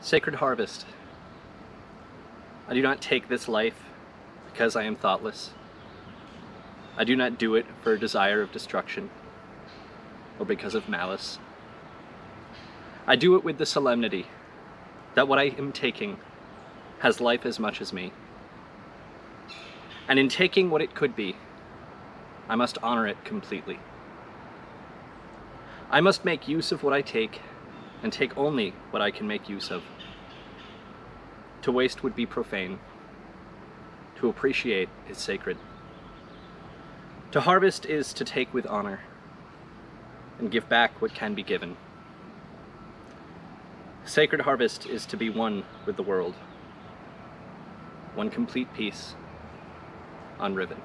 Sacred harvest. I do not take this life because I am thoughtless. I do not do it for a desire of destruction or because of malice. I do it with the solemnity that what I am taking has life as much as me. And in taking what it could be, I must honor it completely. I must make use of what I take and take only what I can make use of. To waste would be profane. To appreciate is sacred. To harvest is to take with honor and give back what can be given. Sacred harvest is to be one with the world. One complete piece, unriven.